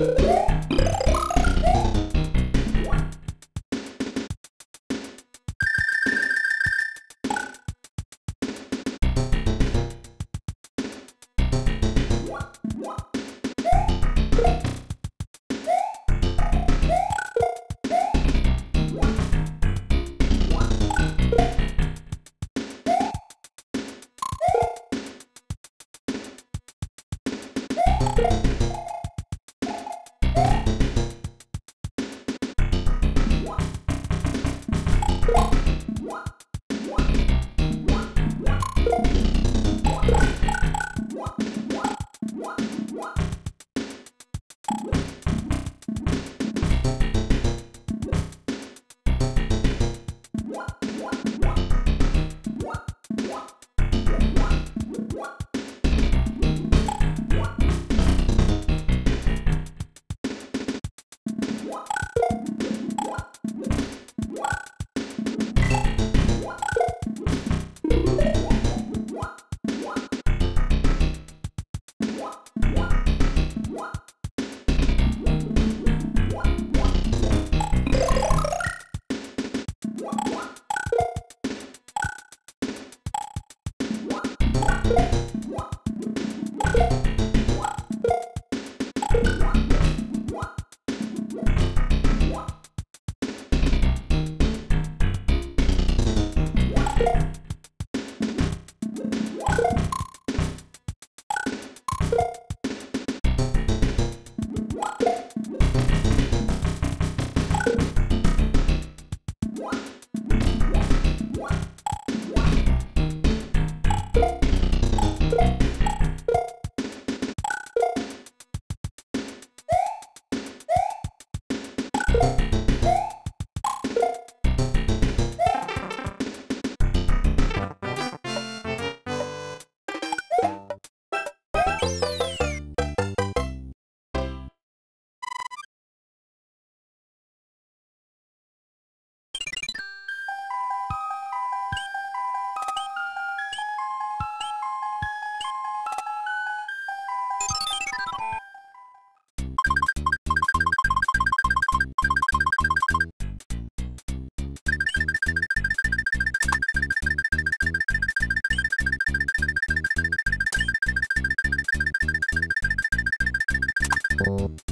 Bye. Bye.